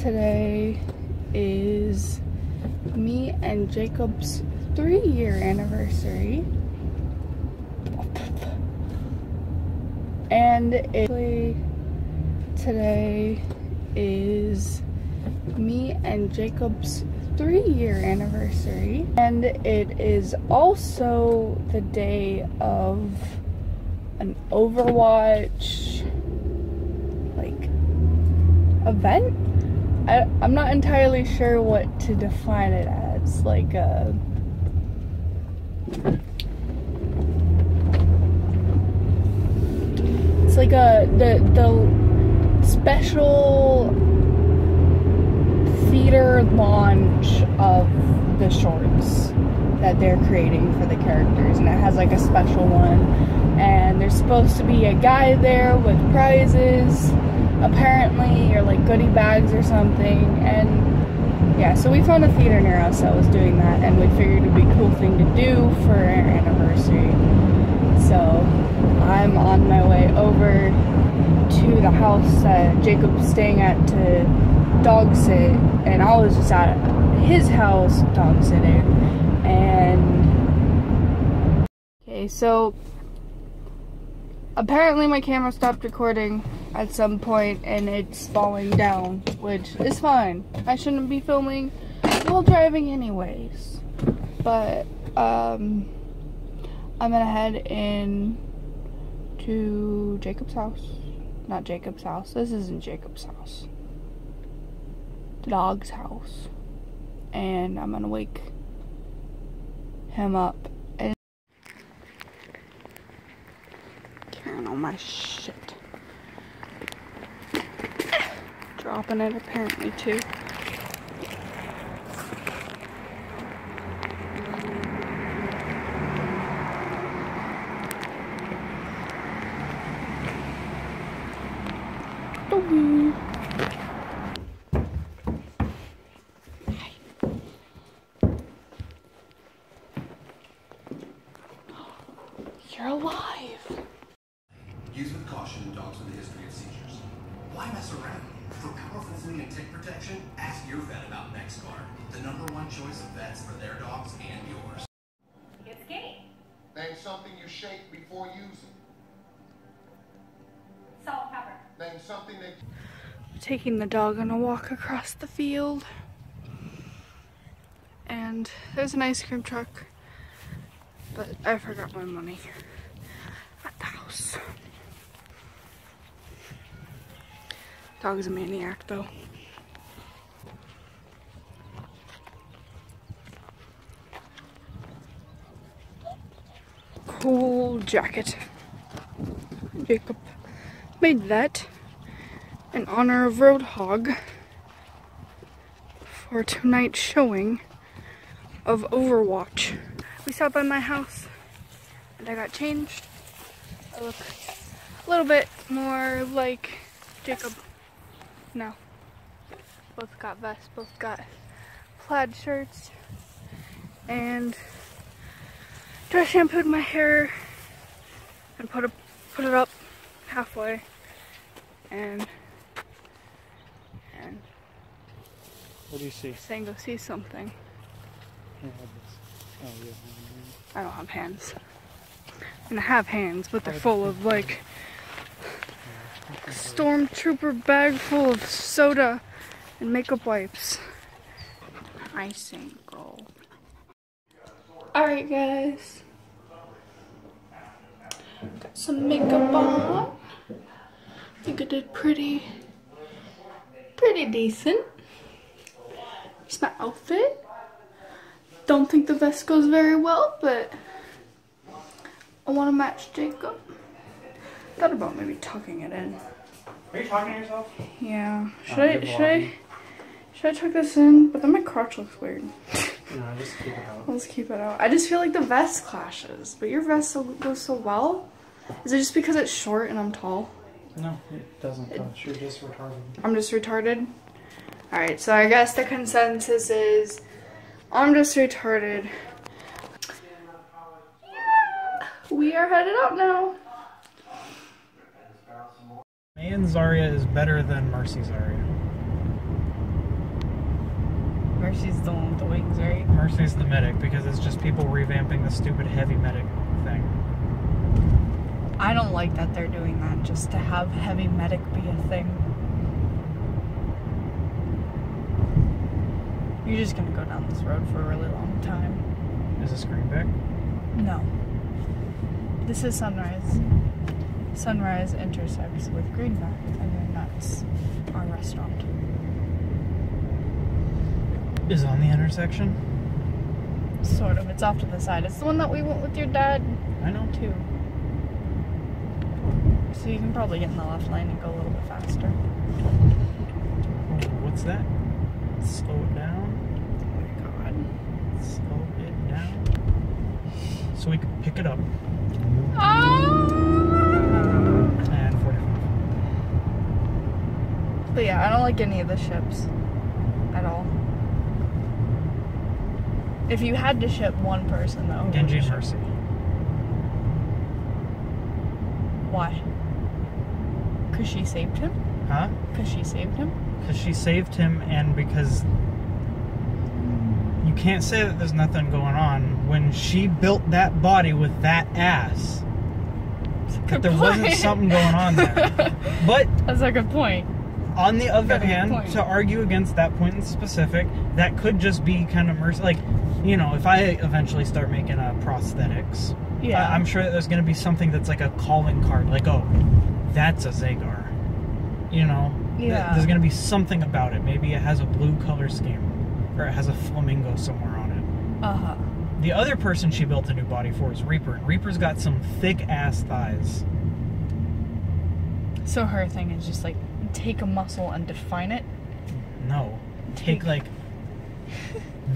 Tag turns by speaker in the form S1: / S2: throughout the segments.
S1: Today is me and Jacob's three year anniversary. And it, today is me and Jacob's three year anniversary. And it is also the day of an Overwatch like event. I, I'm not entirely sure what to define it as. Like a it's like a the the special theater launch of the shorts that they're creating for the characters and it has like a special one and there's supposed to be a guy there with prizes. Apparently or like goodie bags or something and yeah so we found a theater near us that was doing that and we figured it'd be a cool thing to do for our anniversary. So I'm on my way over to the house that Jacob's staying at to dog sit and I was just at his house dog sitting and okay so apparently my camera stopped recording at some point and it's falling down which is fine. I shouldn't be filming while driving anyways. But um I'm gonna head in to Jacob's house. Not Jacob's house. This isn't Jacob's house. The dog's house. And I'm gonna wake him up and carrying all my shit dropping it apparently too. You're alive.
S2: Use with caution in dogs with a history of seizures. Why mess around? For powerful flea and tick protection, ask your vet about NexGuard, the number one choice of vets for their dogs and yours.
S3: It's game.
S4: Name something you shake before using.
S3: Salt and pepper.
S4: Name something that
S1: taking the dog on a walk across the field. And there's an ice cream truck, but I forgot my money at the house. Dog's a maniac though. Cool jacket. Jacob made that in honor of Roadhog for tonight's showing of Overwatch. We stopped by my house and I got changed. I look a little bit more like Jacob. No. Both got vests, both got plaid shirts and just shampooed my hair and put it put it up halfway and and
S5: What do you see?
S1: saying go see something.
S5: Here. Oh, yeah.
S1: I don't have hands. And I have hands, but they're full of like stormtrooper bag full of soda and makeup wipes. Icing gold. Alright guys. Got some makeup on. I think I did pretty pretty decent. It's my outfit. Don't think the vest goes very well, but I want to match Jacob. Thought about maybe tucking it in.
S5: Are you talking to yourself?
S1: Yeah. Should
S5: Oh,
S1: I should I should I tuck this in? But then my crotch looks weird.
S5: No, just keep it out.
S1: Let's keep it out. I just feel like the vest clashes, but your vest so, goes so well. Is it just because it's short and I'm tall?
S5: No, it doesn't touch. You're just retarded.
S1: I'm just retarded. Alright, so I guess the consensus is I'm just retarded. Yeah, we are headed out now.
S5: Man Zarya is better than Mercy Zarya.
S1: Mercy's the one with the wings, right?
S5: Mercy's the medic because it's just people revamping the stupid heavy medic thing.
S1: I don't like that they're doing that just to have heavy medic be a thing. You're just gonna go down this road for a really long time.
S5: Is this Greenback?
S1: No. This is Sunrise. Sunrise intersects with Greenback, and then that's our restaurant.
S5: Is on the intersection?
S1: Sort of. It's off to the side. It's the one that we went with your dad
S5: I know.
S1: too. So you can probably get in the left lane and go a little bit faster.
S5: Oh, what's that? Slow it down.
S1: Oh my god.
S5: Slow it down. So we can pick it up.
S1: Ah! But yeah, I don't like any of the ships at all. If you had to ship one person though,
S5: Genji
S1: would you
S5: and
S1: ship?
S5: Mercy.
S1: Why? Cause she saved him.
S5: Huh?
S1: Cause she saved him.
S5: Because she saved him and because you can't say that there's nothing going on when she built that body with that ass. That there wasn't something going on there. But
S1: That's a good point.
S5: On the other hand, to argue against that point in specific, that could just be kind of mercy. Like, you know, if I eventually start making uh, prosthetics,
S1: Yeah.
S5: I- I'm sure that there's going to be something that's like a calling card, like, oh, that's a Zagar. You know, Th-
S1: Yeah.
S5: there's going to be something about it. Maybe it has a blue color scheme, or it has a flamingo somewhere on it.
S1: Uh huh.
S5: The other person she built a new body for is Reaper, and Reaper's got some thick ass thighs.
S1: So her thing is just like take a muscle and define it.
S5: No, take like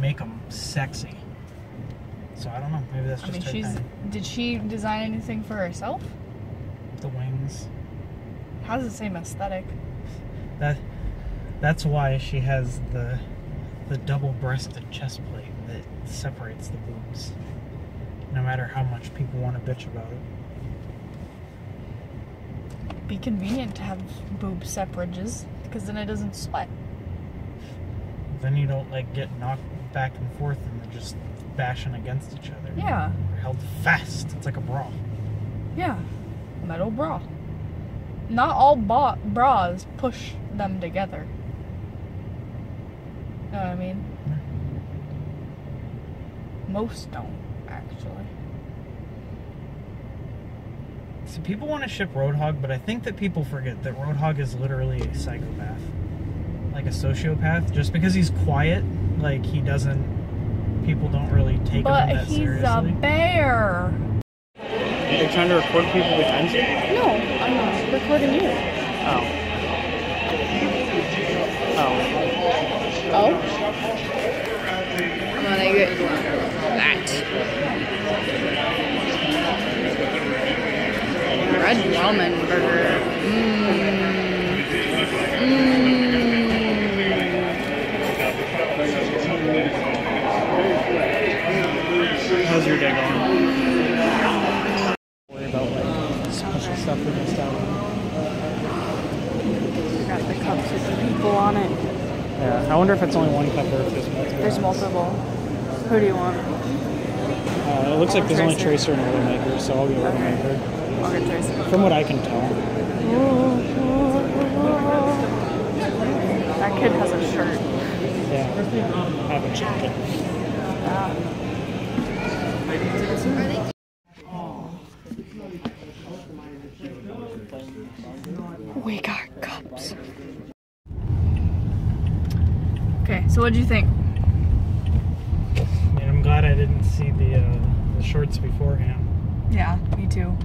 S5: make them sexy. So I don't know. Maybe that's
S1: I
S5: just
S1: mean,
S5: her
S1: she's.
S5: thing.
S1: Did she design anything for herself?
S5: The wings.
S1: Has the same aesthetic.
S5: That that's why she has the the double-breasted chest plate that separates the boobs. No matter how much people want to bitch about it.
S1: Be convenient to have boob separages because then it doesn't sweat.
S5: Then you don't like get knocked back and forth and they're just bashing against each other.
S1: Yeah.
S5: They're held fast. It's like a bra.
S1: Yeah. Metal bra. Not all ba- bras push them together. Know what I mean? Most don't, actually.
S5: So people want to ship Roadhog, but I think that people forget that Roadhog is literally a psychopath. Like a sociopath. Just because he's quiet, like he doesn't people don't really take
S1: But
S5: him that
S1: he's
S5: seriously.
S1: a bear.
S5: You're trying to record people behind you?
S1: No, I'm not recording you.
S5: Oh. Oh.
S1: Oh? I'm gonna get that. Red ramen burger. Mmm.
S5: How's your day going? Worry about like special stuff we missed out.
S1: Got the cups with the people on it.
S5: Yeah, I wonder if it's only one cup or if there's multiple.
S1: There's multiple. Who do you want?
S5: Uh, it looks like there's only
S1: Tracer.
S5: Tracer and Widowmaker, so I'll be Widowmaker.
S1: Margaret Tracy.
S5: From what I can tell.
S1: That kid has a shirt.
S5: Yeah. Have a jacket. Ah.
S1: We got cups. Okay, so what do you think?
S5: And I'm glad I didn't see the uh, the shorts beforehand.
S1: Yeah, me too.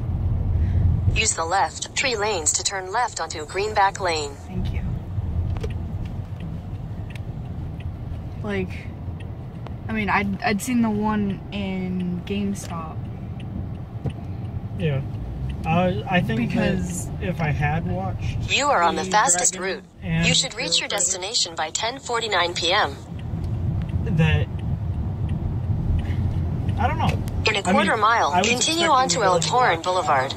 S6: Use the left three lanes to turn left onto Greenback Lane.
S1: Thank you. Like, I mean, I'd, I'd seen the one in GameStop.
S5: Yeah. Uh, I think
S1: Because-
S5: that if I had watched,
S6: You are on the
S5: The
S6: fastest
S5: Dragon
S6: route. You should reach your destination by 10:49 p.m.
S5: that I don't know
S6: In a quarter mile,
S5: I was
S6: continue on to
S5: to
S6: El
S5: go-
S6: Toran Boulevard.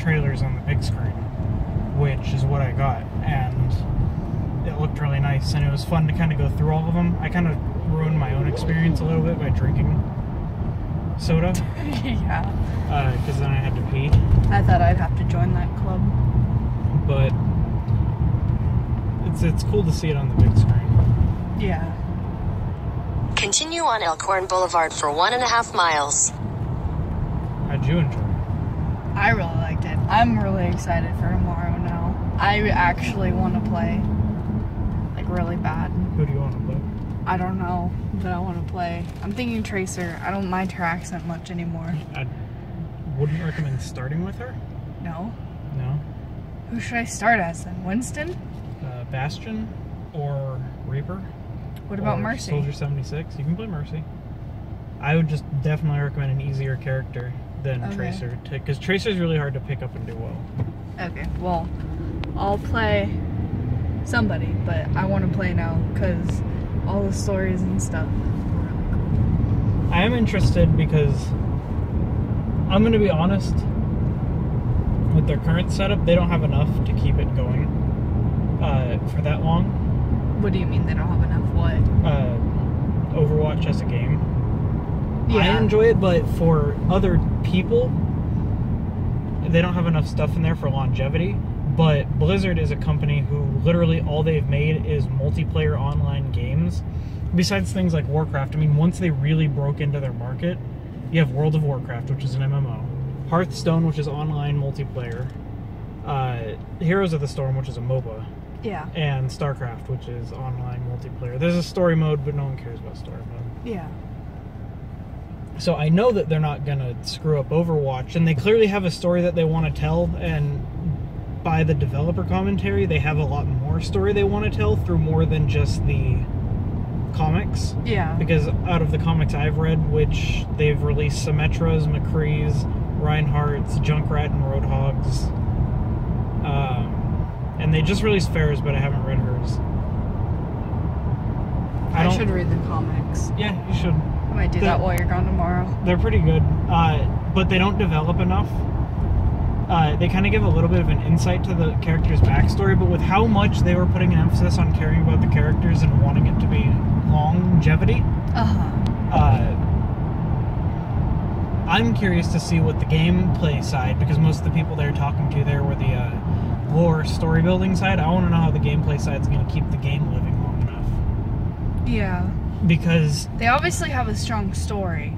S5: trailers on the big screen, which is what I got, and it looked really nice. nice, and it was fun to kind of go through all of them. I kind of ruined my own experience a little bit by drinking soda
S1: yeah.
S5: Uh, because then I had to pee.
S1: I thought I'd have to join that club.
S5: But it's it's cool to see it on the big screen.
S1: Yeah.
S6: Continue on Elkhorn Boulevard for one and a half miles.
S5: How'd you enjoy it?
S1: I really liked it. I'm really excited for tomorrow now. I actually want to play. Really bad.
S5: Who do you want to play?
S1: I don't know, but I want to play. I'm thinking Tracer. I don't mind her accent much anymore.
S5: I wouldn't recommend starting with her.
S1: No?
S5: No.
S1: Who should I start as then? Winston?
S5: Uh, Bastion or Reaper.
S1: What about Mercy?
S5: Soldier 76. You can play Mercy. I would just definitely recommend an easier character than
S1: Okay.
S5: Tracer, because Tracer's really hard to pick up and do well.
S1: Okay, well, I'll play somebody, but I want to play now because all the stories and stuff are really cool.
S5: I am interested because I'm going to be honest. With their current setup, they don't have enough to keep it going uh, for that long.
S1: What do you mean they don't have enough? What?
S5: Uh, Overwatch as a game.
S1: Yeah.
S5: I enjoy it, but for other people, they don't have enough stuff in there for longevity. But Blizzard is a company who literally all they've made is multiplayer online games. Besides things like Warcraft, I mean, once they really broke into their market, you have World of Warcraft, which is an MMO, Hearthstone, which is online multiplayer, uh, Heroes of the Storm, which is a MOBA,
S1: Yeah.
S5: and StarCraft, which is online multiplayer. There's a story mode, but no one cares about story mode.
S1: Yeah.
S5: So I know that they're not gonna screw up Overwatch, and they clearly have a story that they want to tell. And by the developer commentary, they have a lot more story they want to tell through more than just the comics.
S1: Yeah.
S5: Because out of the comics I've read, which they've released Symmetras, McCree's, Reinhardt's, Junkrat, and Roadhogs. Um, and they just released Pharah's, but I haven't read hers.
S1: I,
S5: don't-
S1: should read the comics.
S5: Yeah, you should.
S1: I might do that while you're gone tomorrow.
S5: They're pretty good, uh, but they don't develop enough. Uh, they kind of give a little bit of an insight to the character's backstory, but with how much they were putting an emphasis on caring about the characters and wanting it to be longevity,
S1: Uh huh.
S5: uh, I'm curious to see what the gameplay side, because most of the people they're talking to there were the uh, lore story building side. I want to know how the gameplay side's going to keep the game living long enough.
S1: Yeah.
S5: Because
S1: They obviously have a strong story.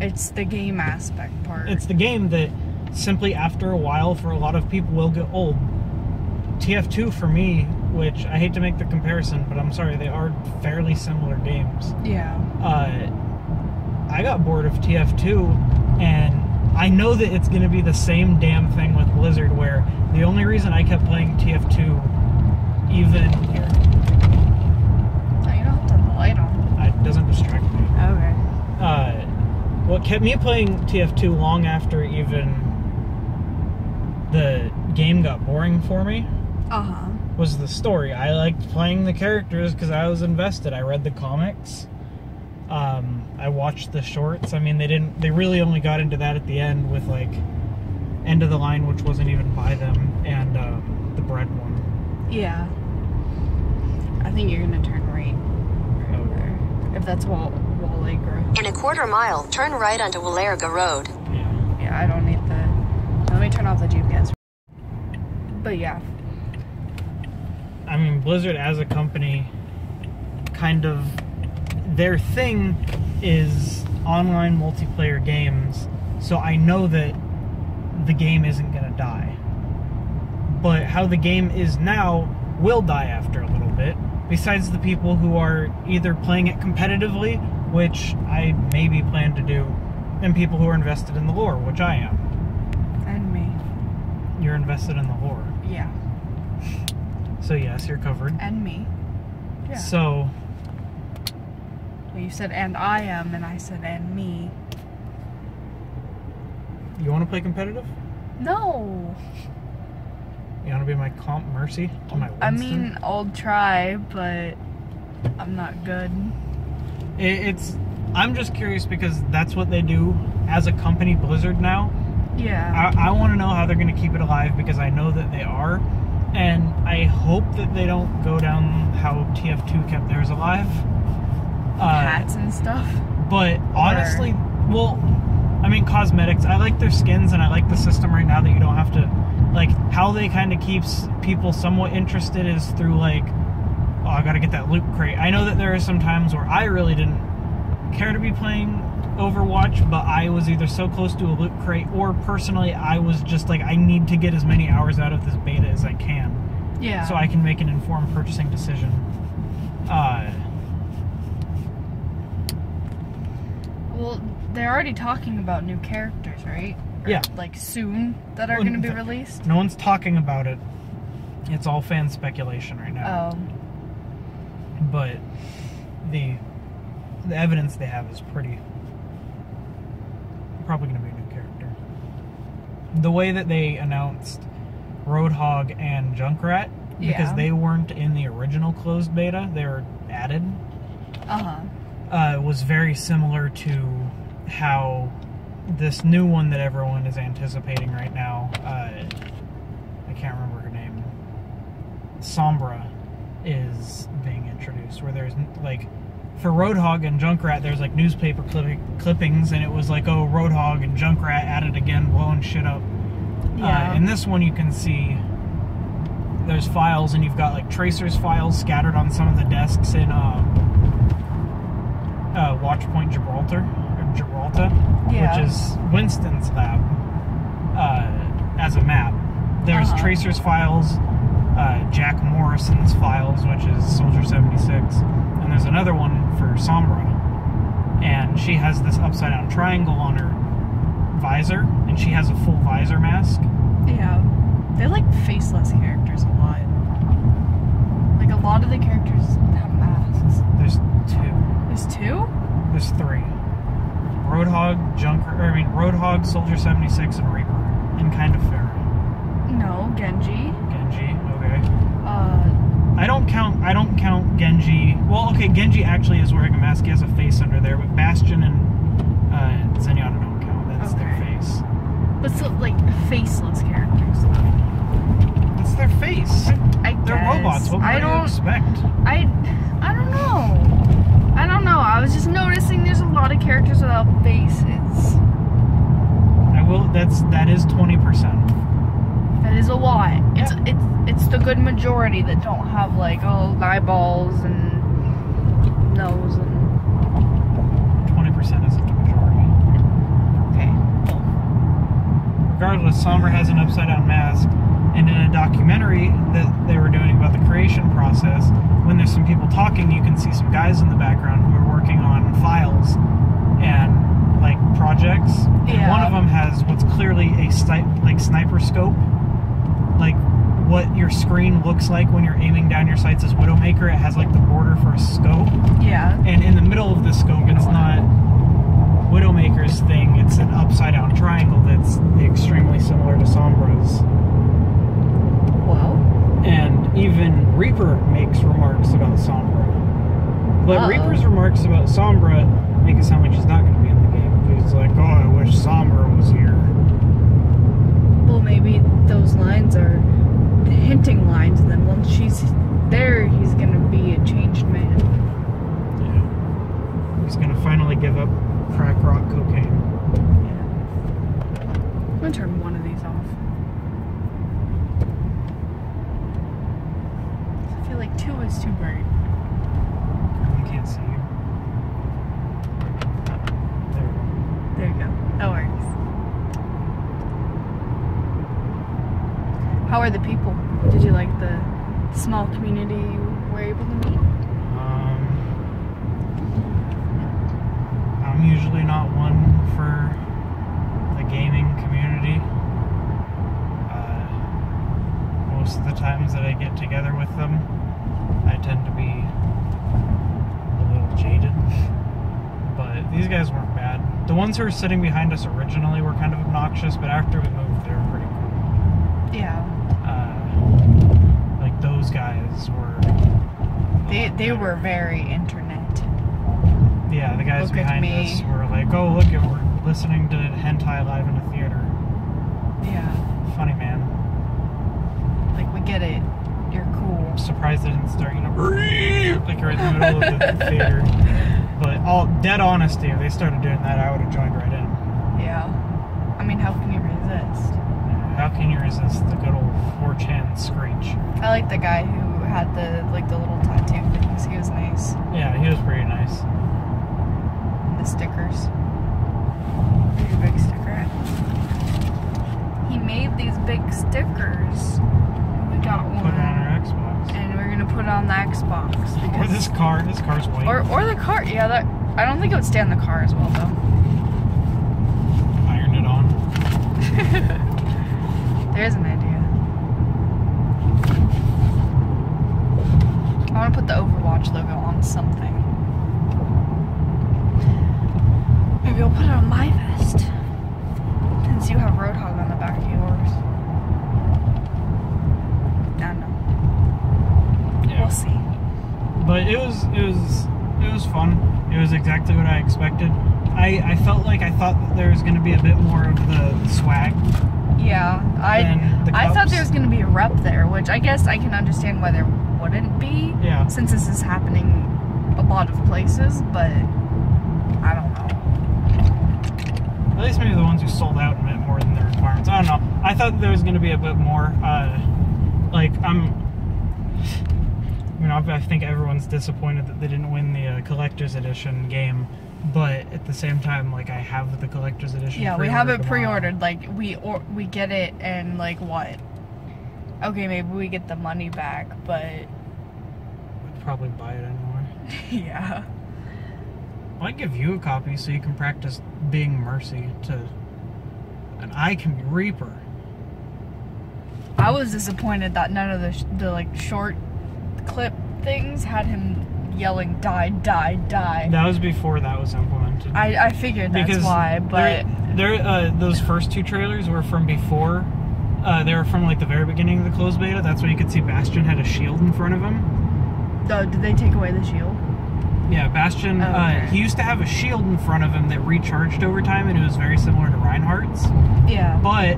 S1: It's the game aspect part.
S5: it's the game that simply after a while for a lot of people will get old tf2 for me which i hate to make the comparison but i'm sorry they are fairly similar games
S1: yeah.
S5: uh, i got bored of tf2 and i know that it's going to be the same damn thing with blizzard where the only reason i kept playing tf2 even here
S1: Oh, you don't have to have the light on.
S5: it doesn't distract me
S1: Okay.
S5: uh, what kept me playing TF2 long after even the game got boring for me
S1: Uh huh.
S5: was the story. I liked playing the characters because I was invested. I read the comics. Um, I watched the shorts. I mean, they didn't. They really only got into that at the end with like End of the Line, which wasn't even by them, and um, the bread one.
S1: Yeah. I think you're gonna turn right. Right over there. If that's Wall Wall Lake
S6: In a quarter mile, turn right onto Willarga Road.
S5: Yeah.
S1: Yeah, I don't need the. Let me turn off the GPS. But yeah.
S5: I mean, Blizzard as a company, kind of, their thing is online multiplayer games. So I know that the game isn't going to die. But how the game is now will die after a little bit. Besides the people who are either playing it competitively, which I maybe plan to do, and people who are invested in the lore, which I am. You're invested in the lore.
S1: Yeah.
S5: So, yes, you're covered.
S1: And me. Yeah.
S5: So,
S1: Well, you said and I am, and I said and me.
S5: you want to play competitive?
S1: No.
S5: You want to be my comp mercy my?
S1: I mean, I'll try, but I'm not good.
S5: It- it's. I'm just curious because that's what they do as a company, Blizzard now.
S1: Yeah.
S5: I, I want to know how they're going to keep it alive because I know that they are. and I hope that they don't go down how TF2 kept theirs alive. Uh,
S1: Hats and stuff.
S5: but honestly, well, I mean, cosmetics. I like their skins, and I like the system right now that you don't have to, like, how they kind of keeps people somewhat interested is through like, oh, I got to get that loot crate. I know that there are some times where I really didn't care to be playing Overwatch, but I was either so close to a loot crate, or personally, I was just like, I need to get as many hours out of this beta as I can
S1: Yeah.
S5: so I can make an informed purchasing decision. Uh,
S1: Well, they're already talking about new characters, right? Or,
S5: Yeah.
S1: Like soon that are
S5: Well,
S1: going to be released.
S5: no one's talking about it. It's all fan speculation right now.
S1: Oh.
S5: But the the evidence they have is pretty probably going to be a new character. The way that they announced Roadhog and Junkrat because
S1: Yeah.
S5: they weren't in the original closed beta, they were added.
S1: Uh huh.
S5: uh, was very similar to how this new one that everyone is anticipating right now. Uh, I can't remember her name. Sombra is being introduced, where there's like for Roadhog and Junkrat, there's like newspaper clipping, clippings, and it was like, oh, Roadhog and Junkrat at it again, blowing shit up.
S1: Yeah.
S5: Uh, in this one, you can see there's files, and you've got like tracers files scattered on some of the desks in um, uh, Watchpoint Gibraltar, or Gibraltar,
S1: Yeah.
S5: which is Winston's lab, uh, as a map. There's
S1: Uh-huh.
S5: tracers files, uh, Jack Morrison's files, which is Soldier 76, and there's another one for Sombra. And she has this upside down triangle on her visor, and she has a full visor mask.
S1: Yeah. They like faceless characters a lot. Like a lot of the characters have masks.
S5: There's two.
S1: There's two?
S5: There's three. Roadhog, Junker, or I mean Roadhog, Soldier 76, and Reaper. And kind of Pharah.
S1: No, Genji.
S5: Genji, okay.
S1: Uh,
S5: I don't count I don't count Genji. Well, okay, Genji actually is wearing a mask. He has a face under there, but Bastion and uh, Zenyatta don't count. That's their face.
S1: but still, like faceless characters.
S5: That's their face.
S1: I
S5: They're
S1: guess.
S5: robots. What
S1: I
S5: would you
S1: don't.
S5: expect?
S1: I. I don't know. I don't know. I was just noticing there's a lot of characters without faces.
S5: I will. That's that is twenty percent.
S1: Is a lot. It's it's it's the good majority that don't have like oh eyeballs and nose and
S5: Twenty percent isn't the majority.
S1: okay.
S5: Regardless, Sombra has an upside down mask, and in a documentary that they were doing about the creation process, when there's some people talking, you can see some guys in the background who are working on files and like projects. And
S1: Yeah.
S5: one of them has what's clearly a like sniper scope, like what your screen looks like when you're aiming down your sights as Widowmaker. It has like the border for a scope,
S1: Yeah.
S5: and in the middle of the scope, it's not Widowmaker's thing. It's an upside down triangle that's extremely similar to Sombra's.
S1: Wow.
S5: And even Reaper makes remarks about Sombra. But
S1: Uh-oh.
S5: Reaper's remarks about Sombra make it sound like she's not going to be in the game. He's like, oh, I wish Sombra was here.
S1: Well, maybe those lines are hinting lines, and then once she's there, he's gonna be a changed man.
S5: Yeah. He's going to finally give up crack rock cocaine.
S1: I'm gonna turn one of these off. I feel like two is too bright.
S5: I can't see you. There we go.
S1: There you go. That works. How are the people? Did you like the small community you were able to meet?
S5: Um, I'm usually not one for the gaming community. Uh, most of the times that I get together with them, I tend to be a little jaded. But these guys weren't bad. The ones who were sitting behind us originally were kind of obnoxious, but after we moved, they were pretty cool.
S1: Yeah.
S5: Uh, like those guys were.
S1: They they were very internet.
S5: Yeah, the guys
S1: Look
S5: behind us were like, "Oh, look, at we're listening to hentai live in a theater."
S1: Yeah.
S5: Funny man.
S1: Like we we get it. You're cool.
S5: I'm surprised they didn't start, you know, like right in the middle of the theater. But all dead honesty, if they started doing that, I would have joined right in.
S1: Yeah. I mean, how can you resist?
S5: How can you resist the good old 4chan screech?
S1: I like the guy who had the like the little tattoo things. He was nice.
S5: Yeah, he was pretty nice.
S1: The stickers. Your big sticker? He made these big stickers. We got one.
S5: Put it on our Xbox.
S1: and we're gonna put it on the Xbox
S5: Or this car, this car's white.
S1: or or the car. Yeah, that I don't think it would stay on the car as well though.
S5: Ironed it on.
S1: There's an idea. I want to put the Overwatch logo on something. Maybe I'll put it on my vest. Since you have Roadhog on the back of yours. I don't know.
S5: Yeah.
S1: We'll see.
S5: But it was it was it was fun. It was exactly what I expected. I, I felt like I thought that there was going to be a bit more of the swag.
S1: Yeah, I I thought there was going to be a rep there, which I guess I can understand why there wouldn't be.
S5: Yeah.
S1: since this is happening a lot of places, but I don't know.
S5: At least maybe the ones who sold out meant more than the requirements. I don't know. I thought there was going to be a bit more. Uh, like I'm. You know, I think everyone's disappointed that they didn't win the uh, collector's edition game, but at the same time, like I have the collector's edition.
S1: Yeah, we have it
S5: pre-ordered.
S1: Like we or we get it and like what? Okay, maybe we get the money back, but
S5: I'd probably buy it anyway.
S1: yeah.
S5: I'd give you a copy so you can practice being Mercy to, and I can be Reaper.
S1: I was disappointed that none of the sh- the like short clip things had him yelling "die, die, die."
S5: That was before that was implemented.
S1: I I figured that's why, but
S5: there, there, uh, those first two trailers were from before. Uh, they were from like the very beginning of the closed beta. That's when you could see Bastion had a shield in front of him.
S1: though, did they take away the shield?
S5: Yeah, Bastion.
S1: Oh,
S5: uh, he used to have a shield in front of him that recharged over time, and it was very similar to Reinhardt's.
S1: Yeah.
S5: But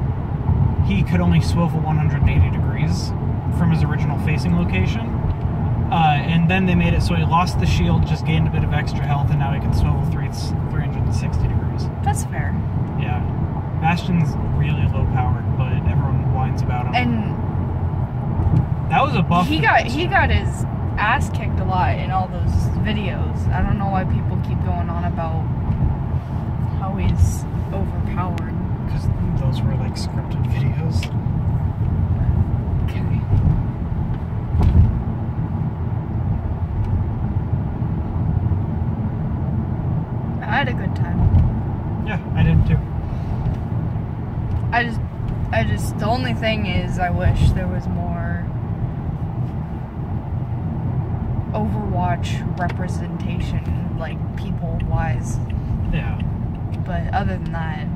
S5: he could only swivel 180 degrees from his original facing location. Uh, and then they made it so he lost the shield, just gained a bit of extra health, and now he can swivel three, 360 degrees.
S1: That's fair.
S5: Yeah. Bastion's really low powered, but whines about him.
S1: And
S5: that was a buff.
S1: he got he got his ass kicked a lot in all those videos. I don't know why people keep going on about how he's overpowered.
S5: Because those were like scripted videos.
S1: Okay. I had a good time.
S5: Yeah, I did too.
S1: I just, I just, the only thing is, I wish there was more Overwatch representation, like people wise.
S5: Yeah.
S1: But other than that,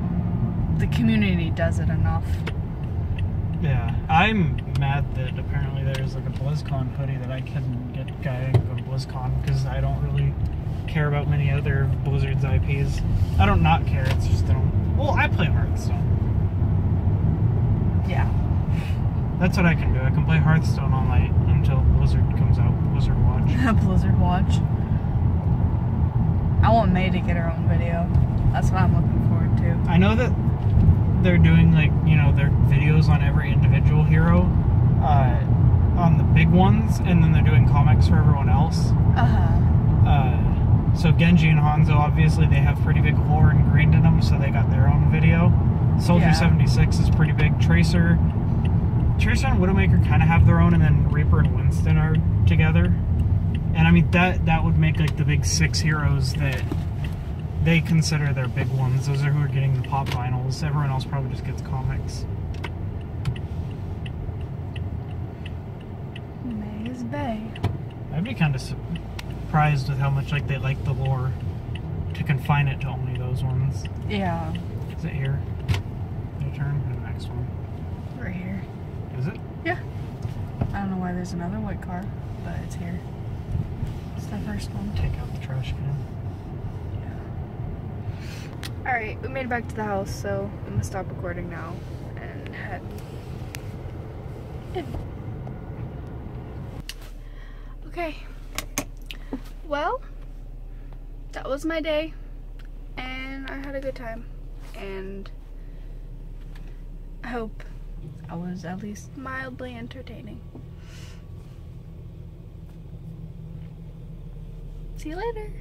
S1: the community does it enough.
S5: Yeah. I'm mad that apparently there's like a BlizzCon hoodie that I couldn't get guy to BlizzCon because I don't really care about many other Blizzard's IPs. I don't not care, it's just I don't. Well, I play Hearthstone.
S1: Yeah.
S5: That's what I can do. I can play Hearthstone all night until Blizzard comes out. Blizzard Watch.
S1: Blizzard Watch. I want Mei to get her own video. That's what I'm looking forward to.
S5: I know that they're doing like you know their videos on every individual hero, uh, on the big ones, and then they're doing comics for everyone else.
S1: Uh huh.
S5: Uh, so Genji and Hanzo, obviously, they have pretty big lore ingrained in them, so they got their own video. Soldier
S1: Yeah.
S5: 76 is pretty big. Tracer, Tracer and Widowmaker kind of have their own, and then Reaper and Winston are together. And I mean that that would make like the big six heroes that they consider their big ones. Those are who are getting the pop vinyls. Everyone else probably just gets comics.
S1: May's Bay.
S5: I'd be kind of surprised with how much like they like the lore to confine it to only those ones.
S1: Yeah.
S5: Is it here? Your turn? The next one?
S1: Right here.
S5: Is it?
S1: Yeah. I don't know why there's another white car, but it's here. It's the first one.
S5: Take out the trash can. Yeah.
S1: Alright, we made it back to the house, so I'm gonna stop recording now and head in. Okay. Well, that was my day, and I had a good time, and I hope I was at least mildly entertaining. See you later.